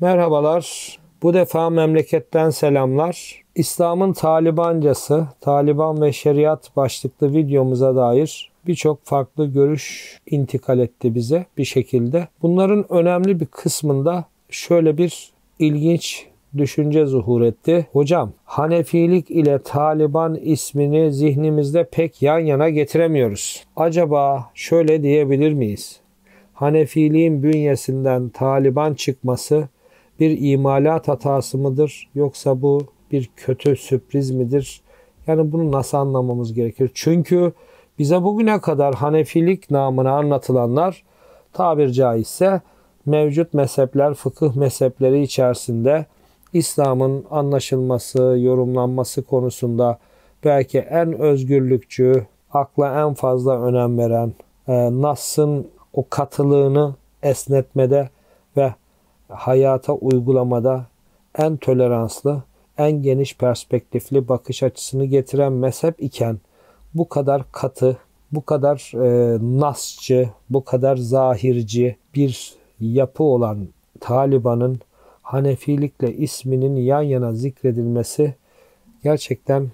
Merhabalar. Bu defa memleketten selamlar. İslam'ın Talibancası, Taliban ve Şeriat başlıklı videomuza dair birçok farklı görüş intikal etti bize bir şekilde. Bunların önemli bir kısmında şöyle bir ilginç düşünce zuhur etti. Hocam Hanefilik ile Taliban ismini zihnimizde pek yan yana getiremiyoruz. Acaba şöyle diyebilir miyiz? Hanefiliğin bünyesinden Taliban çıkması bir imalat hatası mıdır yoksa bu bir kötü sürpriz midir? Yani bunu nasıl anlamamız gerekir? Çünkü bize bugüne kadar Hanefilik namına anlatılanlar tabir caizse mevcut mezhepler, fıkıh mezhepleri içerisinde İslam'ın anlaşılması, yorumlanması konusunda belki en özgürlükçü, akla en fazla önem veren, e, Nas'ın o katılığını esnetmede hayata uygulamada en toleranslı, en geniş perspektifli bakış açısını getiren mezhep iken bu kadar katı, bu kadar e, nasçı, bu kadar zahirci bir yapı olan Taliban'ın Hanefilikle isminin yan yana zikredilmesi gerçekten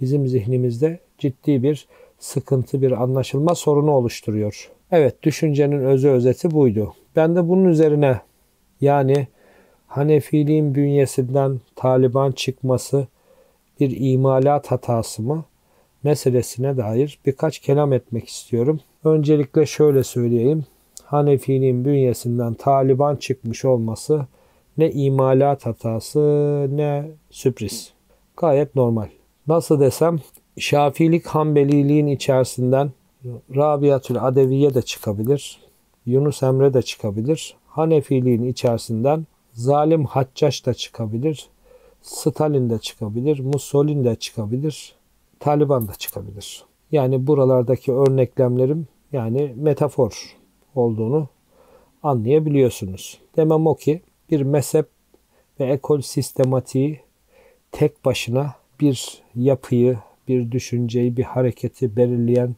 bizim zihnimizde ciddi bir sıkıntı, bir anlaşılma sorunu oluşturuyor. Evet, düşüncenin özü özeti buydu. Ben de bunun üzerine yani Hanefiliğin bünyesinden Taliban çıkması bir imalat hatası mı meselesine dair birkaç kelam etmek istiyorum. Öncelikle şöyle söyleyeyim. Hanefiliğin bünyesinden Taliban çıkmış olması ne imalat hatası ne sürpriz. Gayet normal. Nasıl desem Şafilik Hanbeliliğin içerisinden Rabiatül Adeviye de çıkabilir. Yunus Emre de çıkabilir. Hanefiliğin içerisinden Zalim Haccaş da çıkabilir. Stalin de çıkabilir. Mussolini de çıkabilir. Taliban da çıkabilir. Yani buralardaki örneklemlerim yani metafor olduğunu anlayabiliyorsunuz. Demem o ki bir mezhep ve ekol sistematiği tek başına bir yapıyı, bir düşünceyi, bir hareketi belirleyen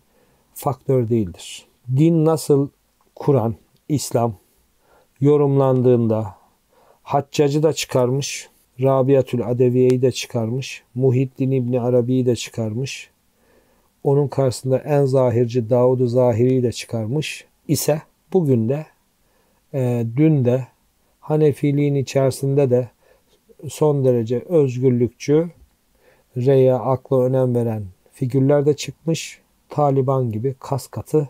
faktör değildir. Din nasıl Kur'an, İslam yorumlandığında Haccacı da çıkarmış, Rabiatül Adeviye'yi de çıkarmış, Muhiddin İbni Arabi'yi de çıkarmış, onun karşısında en zahirci Davud-u Zahiri'yi de çıkarmış ise bugün de e, dün de Hanefiliğin içerisinde de son derece özgürlükçü, reye, akla önem veren figürler de çıkmış. Taliban gibi kas katı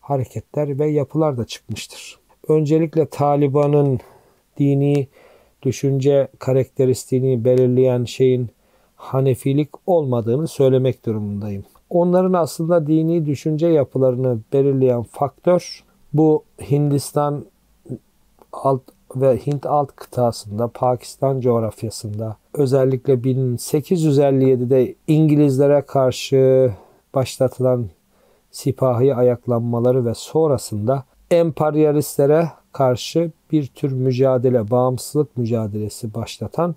hareketler ve yapılar da çıkmıştır. Öncelikle Taliban'ın dini düşünce karakteristiğini belirleyen şeyin Hanefilik olmadığını söylemek durumundayım. Onların aslında dini düşünce yapılarını belirleyen faktör bu Hindistan alt ve Hint alt kıtasında, Pakistan coğrafyasında özellikle 1857'de İngilizlere karşı başlatılan sipahi ayaklanmaları ve sonrasında emperyalistlere karşı bir tür mücadele, bağımsızlık mücadelesi başlatan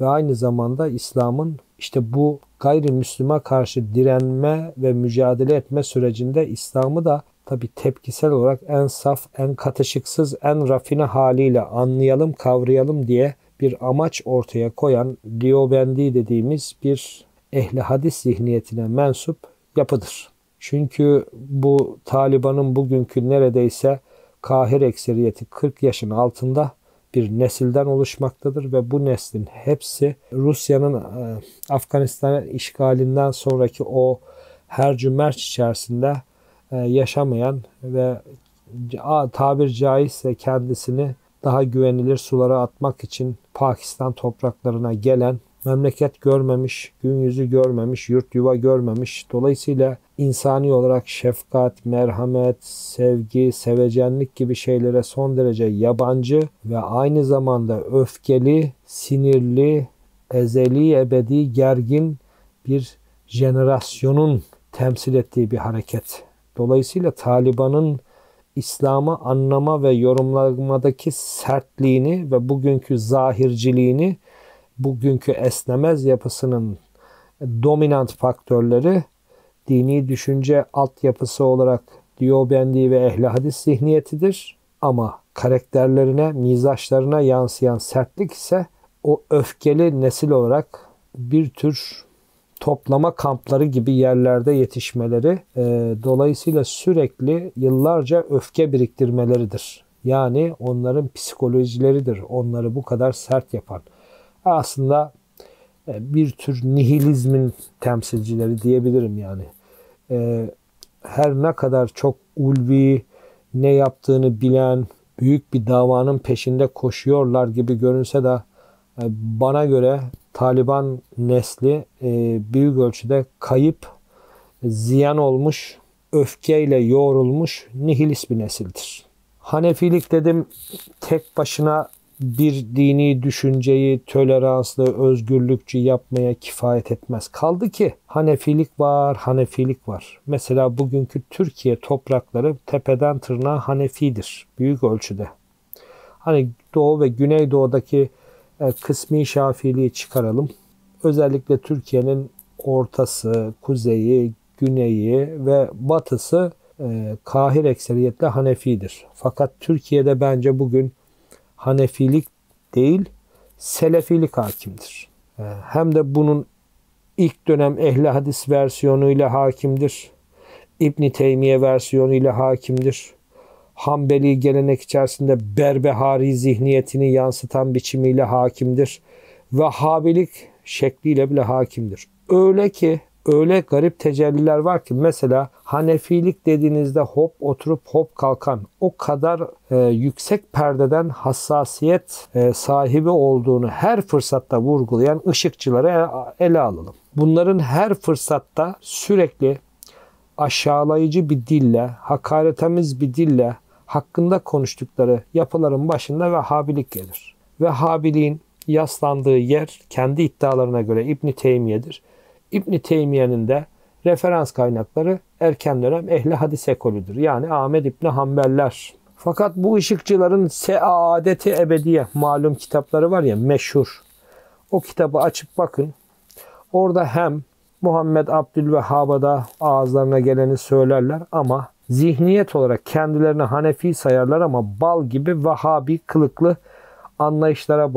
ve aynı zamanda İslam'ın işte bu gayrimüslime karşı direnme ve mücadele etme sürecinde İslam'ı da tabi tepkisel olarak en saf, en katışıksız, en rafine haliyle anlayalım, kavrayalım diye bir amaç ortaya koyan Diobendi dediğimiz bir ehli hadis zihniyetine mensup yapıdır. Çünkü bu Taliban'ın bugünkü neredeyse kahir ekseriyeti 40 yaşın altında bir nesilden oluşmaktadır ve bu neslin hepsi Rusya'nın e, Afganistan işgalinden sonraki o her merç içerisinde e, yaşamayan ve tabir caizse kendisini daha güvenilir sulara atmak için Pakistan topraklarına gelen, memleket görmemiş, gün yüzü görmemiş, yurt yuva görmemiş. Dolayısıyla insani olarak şefkat, merhamet, sevgi, sevecenlik gibi şeylere son derece yabancı ve aynı zamanda öfkeli, sinirli, ezeli, ebedi, gergin bir jenerasyonun temsil ettiği bir hareket. Dolayısıyla Taliban'ın İslam'ı anlama ve yorumlamadaki sertliğini ve bugünkü zahirciliğini, bugünkü esnemez yapısının dominant faktörleri dini düşünce altyapısı olarak Diyobendi ve ehli hadis zihniyetidir. Ama karakterlerine, mizaçlarına yansıyan sertlik ise o öfkeli nesil olarak bir tür toplama kampları gibi yerlerde yetişmeleri e, dolayısıyla sürekli yıllarca öfke biriktirmeleridir. Yani onların psikolojileridir onları bu kadar sert yapan. Aslında e, bir tür nihilizmin temsilcileri diyebilirim yani. E, her ne kadar çok ulvi, ne yaptığını bilen, büyük bir davanın peşinde koşuyorlar gibi görünse de e, bana göre Taliban nesli büyük ölçüde kayıp, ziyan olmuş, öfkeyle yoğrulmuş nihilist bir nesildir. Hanefilik dedim tek başına bir dini düşünceyi toleranslı, özgürlükçü yapmaya kifayet etmez. Kaldı ki Hanefilik var, Hanefilik var. Mesela bugünkü Türkiye toprakları tepeden tırnağa Hanefidir büyük ölçüde. Hani Doğu ve Güneydoğu'daki e, kısmi Şafiliği çıkaralım. Özellikle Türkiye'nin ortası, kuzeyi, güneyi ve batısı e, kahir ekseriyetle Hanefidir. Fakat Türkiye'de bence bugün Hanefilik değil, Selefilik hakimdir. E, hem de bunun ilk dönem ehli hadis versiyonuyla hakimdir. İbn Teymiye versiyonuyla hakimdir. Hanbeli gelenek içerisinde berbehari zihniyetini yansıtan biçimiyle hakimdir. Vehhabilik şekliyle bile hakimdir. Öyle ki öyle garip tecelliler var ki mesela Hanefilik dediğinizde hop oturup hop kalkan o kadar e, yüksek perdeden hassasiyet e, sahibi olduğunu her fırsatta vurgulayan ışıkçıları ele alalım. Bunların her fırsatta sürekli aşağılayıcı bir dille, hakaretemiz bir dille hakkında konuştukları yapıların başında Vehhabilik gelir. Vehhabiliğin yaslandığı yer kendi iddialarına göre İbn Teymiye'dir. İbn Teymiye'nin de referans kaynakları erken dönem ehli hadis ekolüdür. Yani Ahmed İbni Hanbeller. Fakat bu ışıkçıların Seadeti Ebediye malum kitapları var ya meşhur. O kitabı açıp bakın. Orada hem Muhammed Abdülvehhab'a ağızlarına geleni söylerler ama zihniyet olarak kendilerini Hanefi sayarlar ama bal gibi Vahabi kılıklı anlayışlara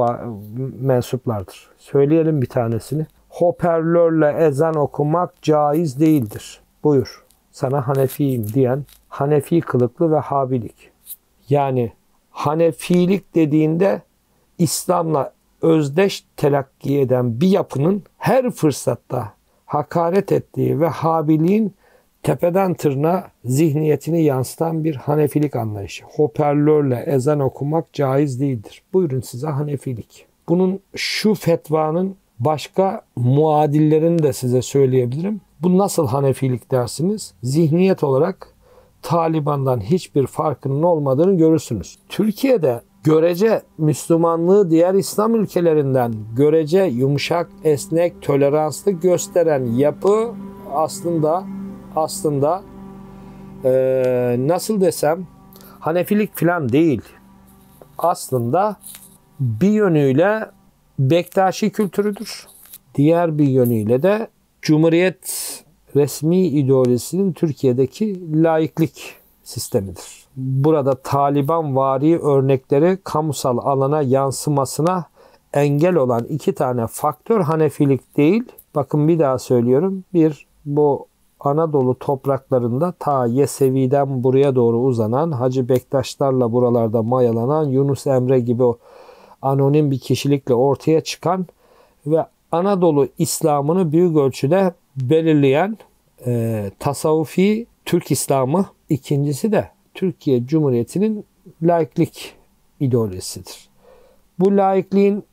mensuplardır. Söyleyelim bir tanesini. Hoparlörle ezan okumak caiz değildir. Buyur. Sana Hanefiyim diyen Hanefi kılıklı ve Habilik. Yani Hanefilik dediğinde İslam'la özdeş telakki eden bir yapının her fırsatta hakaret ettiği ve Habiliğin tepeden tırnağa zihniyetini yansıtan bir Hanefilik anlayışı. Hoparlörle ezan okumak caiz değildir. Buyurun size Hanefilik. Bunun şu fetvanın başka muadillerini de size söyleyebilirim. Bu nasıl Hanefilik dersiniz? Zihniyet olarak Taliban'dan hiçbir farkının olmadığını görürsünüz. Türkiye'de görece Müslümanlığı diğer İslam ülkelerinden görece yumuşak, esnek, toleranslı gösteren yapı aslında aslında e, nasıl desem Hanefilik falan değil. Aslında bir yönüyle Bektaşi kültürüdür. Diğer bir yönüyle de Cumhuriyet resmi ideolojisinin Türkiye'deki laiklik sistemidir. Burada Taliban vari örnekleri kamusal alana yansımasına engel olan iki tane faktör Hanefilik değil. Bakın bir daha söylüyorum. Bir bu Anadolu topraklarında ta Yesevi'den buraya doğru uzanan Hacı Bektaşlarla buralarda mayalanan Yunus Emre gibi o anonim bir kişilikle ortaya çıkan ve Anadolu İslam'ını büyük ölçüde belirleyen e, tasavvufi Türk İslam'ı ikincisi de Türkiye Cumhuriyeti'nin laiklik ideolojisidir. Bu laikliğin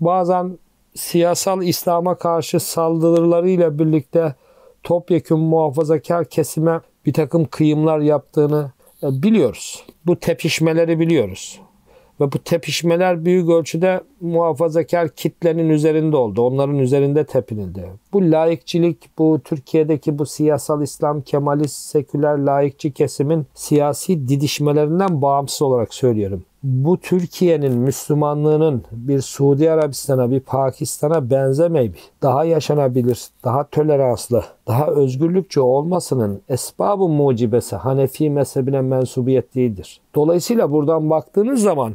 bazen siyasal İslam'a karşı saldırılarıyla birlikte topyekun muhafazakar kesime bir takım kıyımlar yaptığını e, biliyoruz. Bu tepişmeleri biliyoruz. Ve bu tepişmeler büyük ölçüde muhafazakar kitlenin üzerinde oldu. Onların üzerinde tepinildi. Bu laikçilik, bu Türkiye'deki bu siyasal İslam, Kemalist, seküler laikçi kesimin siyasi didişmelerinden bağımsız olarak söylüyorum. bu Türkiye'nin Müslümanlığının bir Suudi Arabistan'a, bir Pakistan'a benzemeyip daha yaşanabilir, daha toleranslı, daha özgürlükçü olmasının esbabı mucibesi Hanefi mezhebine mensubiyet değildir. Dolayısıyla buradan baktığınız zaman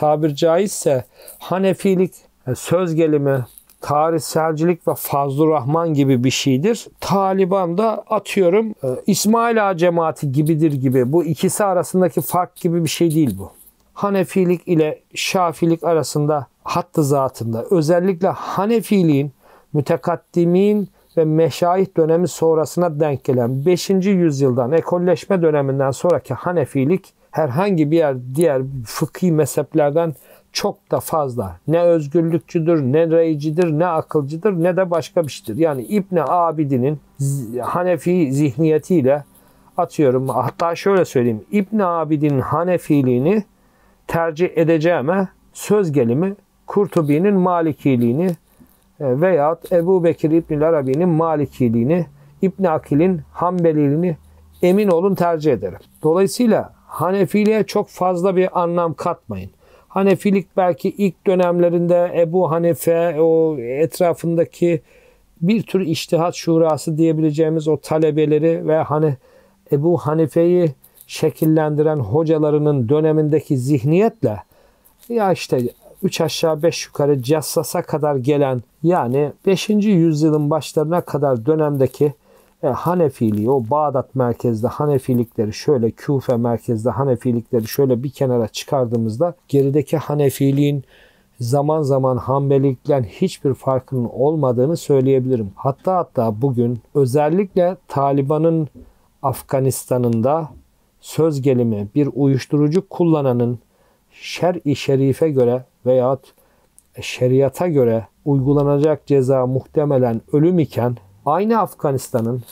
tabir caizse Hanefilik e, söz gelimi, tarihselcilik ve Fazlı Rahman gibi bir şeydir. Taliban da atıyorum e, İsmail Ağa cemaati gibidir gibi. Bu ikisi arasındaki fark gibi bir şey değil bu. Hanefilik ile Şafilik arasında hattı zatında özellikle Hanefiliğin mütekaddimin ve meşayih dönemi sonrasına denk gelen 5. yüzyıldan ekolleşme döneminden sonraki Hanefilik herhangi bir yer diğer fıkhi mezheplerden çok da fazla ne özgürlükçüdür, ne reycidir, ne akılcıdır, ne de başka bir şeydir. Yani İbn Abidin'in Hanefi zihniyetiyle atıyorum hatta şöyle söyleyeyim. İbn Abidin'in Hanefiliğini tercih edeceğime söz gelimi Kurtubi'nin Malikiliğini e, veya Ebu Bekir İbn Arabi'nin Malikiliğini, İbn Akil'in Hanbeliliğini emin olun tercih ederim. Dolayısıyla Hanefiliğe çok fazla bir anlam katmayın. Hanefilik belki ilk dönemlerinde Ebu Hanife o etrafındaki bir tür iştihat şurası diyebileceğimiz o talebeleri ve hani Ebu Hanife'yi şekillendiren hocalarının dönemindeki zihniyetle ya işte 3 aşağı 5 yukarı Cassas'a kadar gelen yani 5. yüzyılın başlarına kadar dönemdeki e, Hanefiliği, o Bağdat merkezde Hanefilikleri şöyle Küfe merkezde Hanefilikleri şöyle bir kenara çıkardığımızda gerideki Hanefiliğin zaman zaman Hanbelilikten hiçbir farkının olmadığını söyleyebilirim. Hatta hatta bugün özellikle Taliban'ın Afganistan'ında söz gelimi bir uyuşturucu kullananın şer-i şerife göre veyahut şeriata göre uygulanacak ceza muhtemelen ölüm iken aynı Afganistan'ın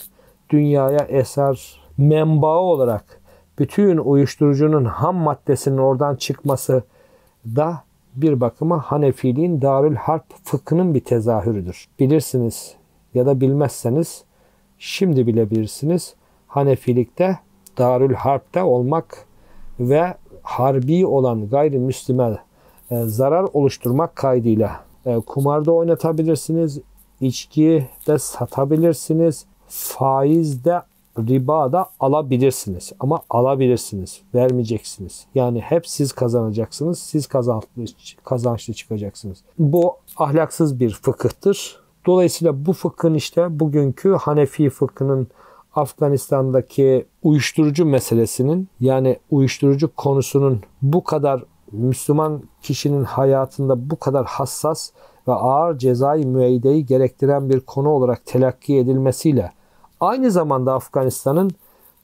dünyaya eser menbaı olarak bütün uyuşturucunun ham maddesinin oradan çıkması da bir bakıma Hanefiliğin Darül Harp fıkhının bir tezahürüdür. Bilirsiniz ya da bilmezseniz şimdi bilebilirsiniz. Hanefilikte Darül Harp'te olmak ve harbi olan gayrimüslime e, zarar oluşturmak kaydıyla e, kumarda oynatabilirsiniz, içki de satabilirsiniz, faiz de riba da alabilirsiniz. Ama alabilirsiniz, vermeyeceksiniz. Yani hep siz kazanacaksınız, siz kazançlı, kazançlı çıkacaksınız. Bu ahlaksız bir fıkıhtır. Dolayısıyla bu fıkhın işte bugünkü Hanefi fıkhının Afganistan'daki uyuşturucu meselesinin yani uyuşturucu konusunun bu kadar Müslüman kişinin hayatında bu kadar hassas ve ağır cezai müeyyideyi gerektiren bir konu olarak telakki edilmesiyle aynı zamanda Afganistan'ın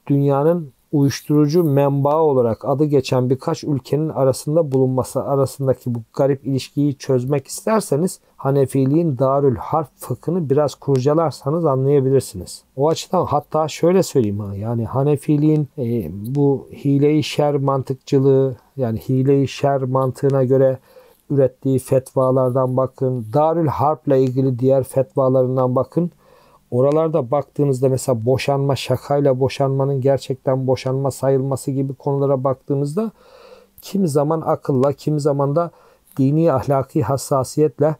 dünyanın uyuşturucu menbaı olarak adı geçen birkaç ülkenin arasında bulunması arasındaki bu garip ilişkiyi çözmek isterseniz Hanefiliğin Darül Harp fıkhını biraz kurcalarsanız anlayabilirsiniz. O açıdan hatta şöyle söyleyeyim yani Hanefiliğin e, bu hile-i şer mantıkçılığı yani hile-i şer mantığına göre ürettiği fetvalardan bakın. Darül Harp'la ilgili diğer fetvalarından bakın. Oralarda baktığınızda mesela boşanma şakayla boşanmanın gerçekten boşanma sayılması gibi konulara baktığınızda kimi zaman akılla, kimi zaman da dini ahlaki hassasiyetle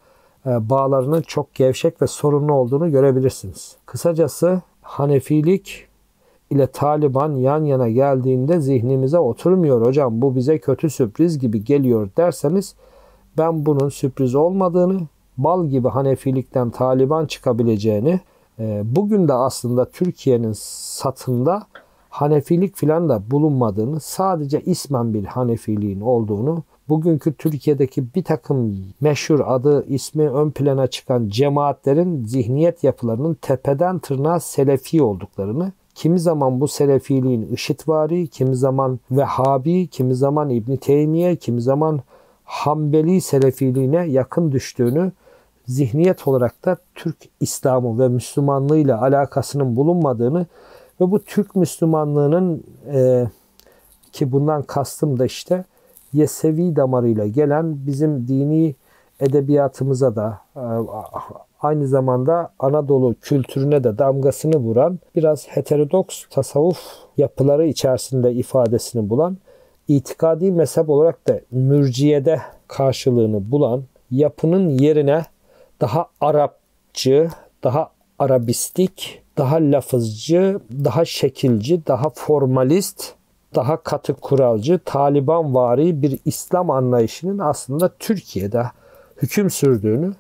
e, bağlarının çok gevşek ve sorunlu olduğunu görebilirsiniz. Kısacası Hanefilik ile Taliban yan yana geldiğinde zihnimize oturmuyor hocam bu bize kötü sürpriz gibi geliyor derseniz ben bunun sürpriz olmadığını, bal gibi Hanefilikten Taliban çıkabileceğini, e, bugün de aslında Türkiye'nin satında Hanefilik filan da bulunmadığını, sadece ismen bir Hanefiliğin olduğunu, bugünkü Türkiye'deki bir takım meşhur adı, ismi ön plana çıkan cemaatlerin zihniyet yapılarının tepeden tırnağa selefi olduklarını, kimi zaman bu selefiliğin IŞİDvari, kimi zaman Vehhabi, kimi zaman İbn Teymiye, kimi zaman Hanbeli Selefiliğine yakın düştüğünü, zihniyet olarak da Türk İslamı ve Müslümanlığı ile alakasının bulunmadığını ve bu Türk Müslümanlığının e, ki bundan kastım da işte Yesevi damarıyla gelen bizim dini edebiyatımıza da e, aynı zamanda Anadolu kültürüne de damgasını vuran biraz heterodoks tasavvuf yapıları içerisinde ifadesini bulan itikadi mezhep olarak da mürciyede karşılığını bulan yapının yerine daha Arapçı, daha Arabistik, daha lafızcı, daha şekilci, daha formalist, daha katı kuralcı, Taliban vari bir İslam anlayışının aslında Türkiye'de hüküm sürdüğünü,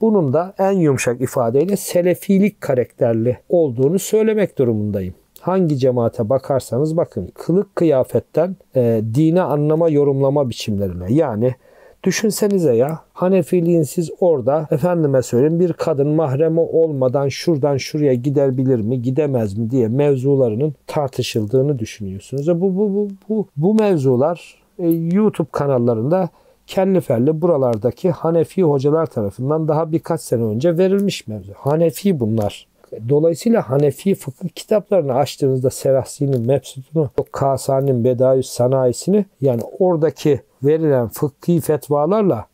bunun da en yumuşak ifadeyle selefilik karakterli olduğunu söylemek durumundayım. Hangi cemaate bakarsanız bakın kılık kıyafetten e, dine anlama yorumlama biçimlerine yani Düşünsenize ya Hanefiliğin siz orada efendime söyleyeyim bir kadın mahremi olmadan şuradan şuraya gidebilir mi gidemez mi diye mevzularının tartışıldığını düşünüyorsunuz. Bu, bu, bu, bu, bu mevzular e, YouTube kanallarında kelli felli buralardaki Hanefi hocalar tarafından daha birkaç sene önce verilmiş mevzu. Hanefi bunlar. Dolayısıyla Hanefi fıkıh kitaplarını açtığınızda Serahsi'nin Mebsut'unu, Kasani'nin Bedayüs Sanayisini yani oradaki verilen fıkhi fetvalarla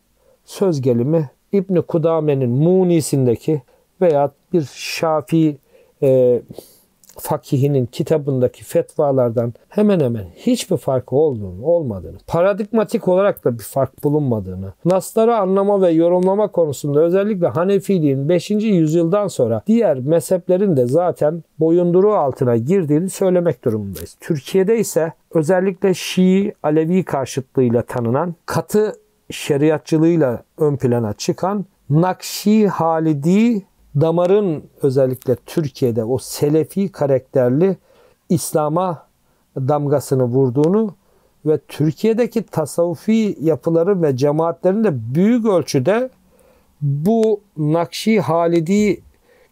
söz gelimi İbni Kudame'nin Muni'sindeki veya bir Şafii e, fakihinin kitabındaki fetvalardan hemen hemen hiçbir farkı olduğunu, olmadığını, paradigmatik olarak da bir fark bulunmadığını, nasları anlama ve yorumlama konusunda özellikle Hanefiliğin 5. yüzyıldan sonra diğer mezheplerin de zaten boyunduruğu altına girdiğini söylemek durumundayız. Türkiye'de ise özellikle Şii Alevi karşıtlığıyla tanınan katı şeriatçılığıyla ön plana çıkan Nakşi Halidi damarın özellikle Türkiye'de o selefi karakterli İslam'a damgasını vurduğunu ve Türkiye'deki tasavvufi yapıları ve cemaatlerin de büyük ölçüde bu Nakşi Halidi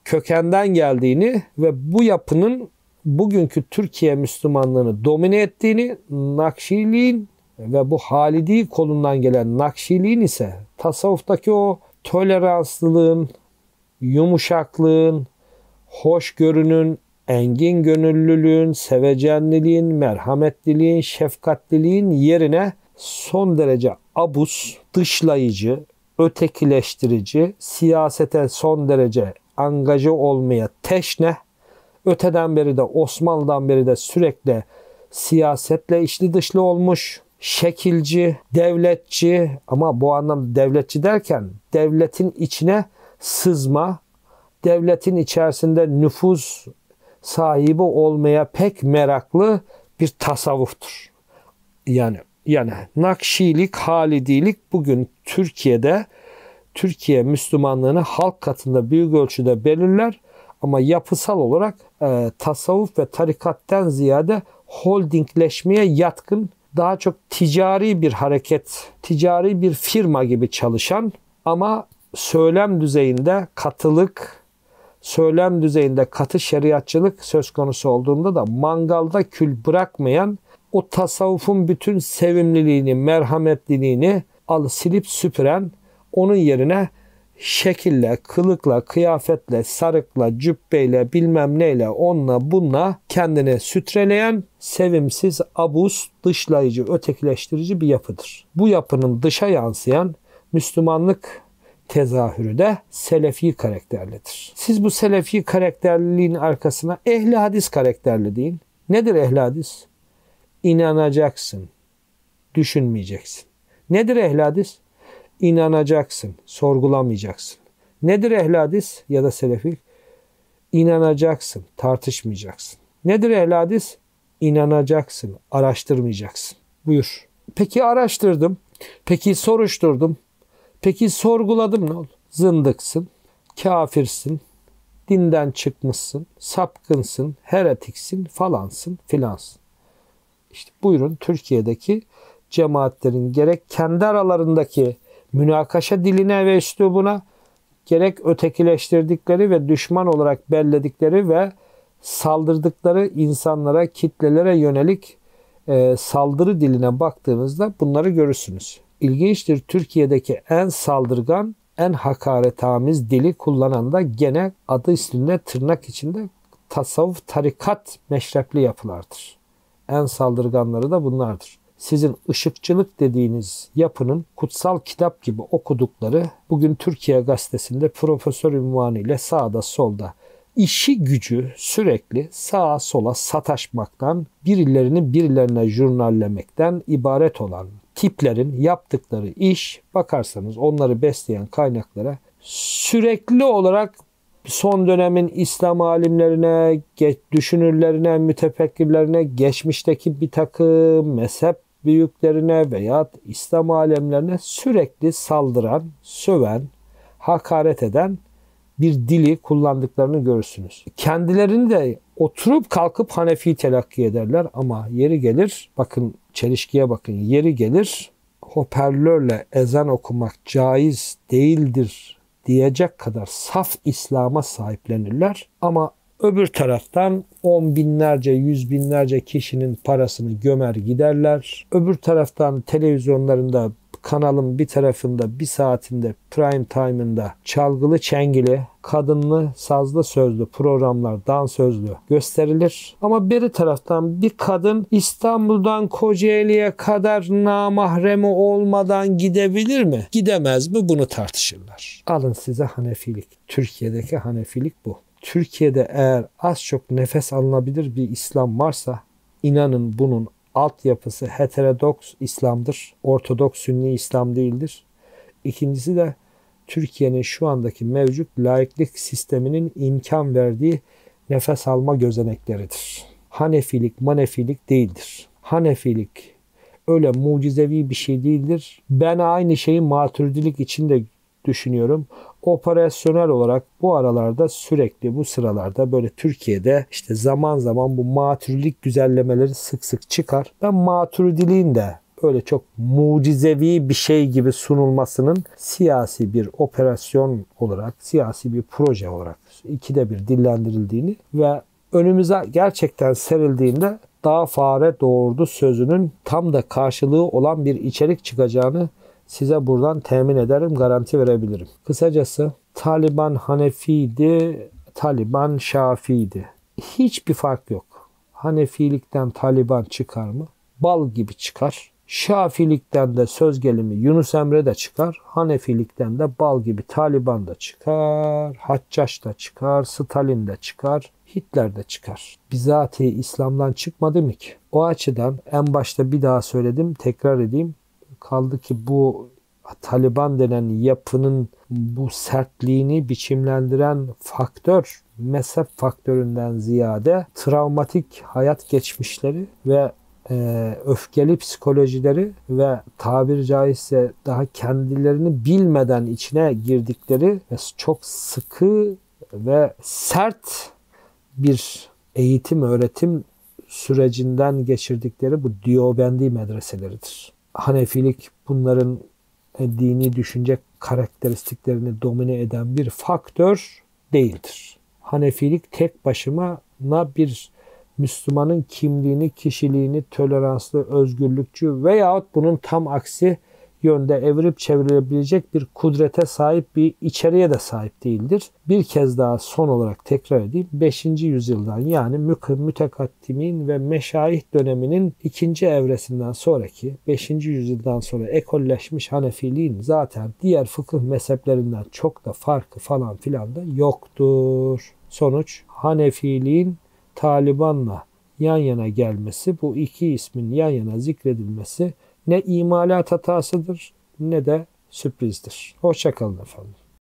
kökenden geldiğini ve bu yapının bugünkü Türkiye Müslümanlığını domine ettiğini, Nakşiliğin ve bu Halidi kolundan gelen Nakşiliğin ise tasavvuftaki o toleranslılığın, yumuşaklığın, hoşgörünün, engin gönüllülüğün, sevecenliliğin, merhametliliğin, şefkatliliğin yerine son derece abus, dışlayıcı, ötekileştirici, siyasete son derece angaja olmaya teşne, öteden beri de Osmanlı'dan beri de sürekli siyasetle içli dışlı olmuş, şekilci, devletçi ama bu anlamda devletçi derken devletin içine sızma, devletin içerisinde nüfuz sahibi olmaya pek meraklı bir tasavvuftur. Yani yani Nakşilik, Halidilik bugün Türkiye'de Türkiye Müslümanlığını halk katında büyük ölçüde belirler ama yapısal olarak e, tasavvuf ve tarikatten ziyade holdingleşmeye yatkın daha çok ticari bir hareket, ticari bir firma gibi çalışan ama söylem düzeyinde katılık, söylem düzeyinde katı şeriatçılık söz konusu olduğunda da mangalda kül bırakmayan o tasavvufun bütün sevimliliğini, merhametliliğini al silip süpüren onun yerine şekille, kılıkla, kıyafetle, sarıkla, cübbeyle, bilmem neyle, onunla, bununla kendini sütreleyen, sevimsiz, abuz, dışlayıcı, ötekileştirici bir yapıdır. Bu yapının dışa yansıyan Müslümanlık tezahürü de selefi karakterlidir. Siz bu selefi karakterliliğin arkasına ehli hadis karakterli deyin. Nedir ehli hadis? İnanacaksın, düşünmeyeceksin. Nedir ehli hadis? İnanacaksın, sorgulamayacaksın. Nedir ehli hadis ya da selefi? İnanacaksın, tartışmayacaksın. Nedir ehli hadis? İnanacaksın, araştırmayacaksın. Buyur. Peki araştırdım. Peki soruşturdum. Peki sorguladım ne oldu? Zındıksın, kafirsin, dinden çıkmışsın, sapkınsın, heretiksin, falansın, filansın. İşte buyurun Türkiye'deki cemaatlerin gerek kendi aralarındaki münakaşa diline ve üslubuna gerek ötekileştirdikleri ve düşman olarak belledikleri ve saldırdıkları insanlara, kitlelere yönelik e, saldırı diline baktığınızda bunları görürsünüz. İlginçtir Türkiye'deki en saldırgan, en hakaretamiz dili kullanan da gene adı üstünde tırnak içinde tasavvuf tarikat meşrepli yapılardır. En saldırganları da bunlardır. Sizin ışıkçılık dediğiniz yapının kutsal kitap gibi okudukları bugün Türkiye gazetesinde profesör ünvanı ile sağda solda işi gücü sürekli sağa sola sataşmaktan, birilerini birilerine jurnallemekten ibaret olan tiplerin yaptıkları iş bakarsanız onları besleyen kaynaklara sürekli olarak son dönemin İslam alimlerine, düşünürlerine, mütefekkirlerine, geçmişteki bir takım mezhep büyüklerine veya İslam alemlerine sürekli saldıran, söven, hakaret eden bir dili kullandıklarını görürsünüz. Kendilerini de oturup kalkıp Hanefi telakki ederler ama yeri gelir, bakın çelişkiye bakın, yeri gelir hoparlörle ezan okumak caiz değildir diyecek kadar saf İslam'a sahiplenirler. Ama öbür taraftan on binlerce, yüz binlerce kişinin parasını gömer giderler. Öbür taraftan televizyonlarında kanalın bir tarafında bir saatinde prime time'ında çalgılı çengili kadınlı sazlı sözlü programlar dans sözlü gösterilir. Ama bir taraftan bir kadın İstanbul'dan Kocaeli'ye kadar namahremi olmadan gidebilir mi? Gidemez mi? Bunu tartışırlar. Alın size Hanefilik. Türkiye'deki Hanefilik bu. Türkiye'de eğer az çok nefes alınabilir bir İslam varsa inanın bunun altyapısı heterodoks İslam'dır. Ortodoks Sünni İslam değildir. İkincisi de Türkiye'nin şu andaki mevcut laiklik sisteminin imkan verdiği nefes alma gözenekleridir. Hanefilik, manefilik değildir. Hanefilik öyle mucizevi bir şey değildir. Ben aynı şeyi maturidilik için de düşünüyorum operasyonel olarak bu aralarda sürekli bu sıralarda böyle Türkiye'de işte zaman zaman bu maturilik güzellemeleri sık sık çıkar. Ben maturidiliğin de öyle çok mucizevi bir şey gibi sunulmasının siyasi bir operasyon olarak, siyasi bir proje olarak ikide bir dillendirildiğini ve önümüze gerçekten serildiğinde daha fare doğurdu sözünün tam da karşılığı olan bir içerik çıkacağını size buradan temin ederim, garanti verebilirim. Kısacası Taliban Hanefiydi, Taliban Şafi'ydi. Hiçbir fark yok. Hanefilikten Taliban çıkar mı? Bal gibi çıkar. Şafilikten de söz gelimi Yunus Emre de çıkar. Hanefilikten de bal gibi Taliban da çıkar. Haccaş da çıkar. Stalin de çıkar. Hitler de çıkar. Bizatihi İslam'dan çıkmadı mı ki? O açıdan en başta bir daha söyledim, tekrar edeyim. Kaldı ki bu Taliban denen yapının bu sertliğini biçimlendiren faktör mezhep faktöründen ziyade travmatik hayat geçmişleri ve e, öfkeli psikolojileri ve tabir caizse daha kendilerini bilmeden içine girdikleri ve çok sıkı ve sert bir eğitim öğretim sürecinden geçirdikleri bu Diyobendi medreseleridir. Hanefilik bunların e, dini düşünce karakteristiklerini domine eden bir faktör değildir. Hanefilik tek başına bir Müslümanın kimliğini, kişiliğini, toleranslı, özgürlükçü veyahut bunun tam aksi yönde evirip çevrilebilecek bir kudrete sahip bir içeriğe de sahip değildir. Bir kez daha son olarak tekrar edeyim. 5. yüzyıldan yani mütekaddimin ve meşayih döneminin ikinci evresinden sonraki 5. yüzyıldan sonra ekolleşmiş Hanefiliğin zaten diğer fıkıh mezheplerinden çok da farkı falan filan da yoktur. Sonuç Hanefiliğin Taliban'la yan yana gelmesi, bu iki ismin yan yana zikredilmesi ne imalat hatasıdır ne de sürprizdir. Hoşçakalın efendim.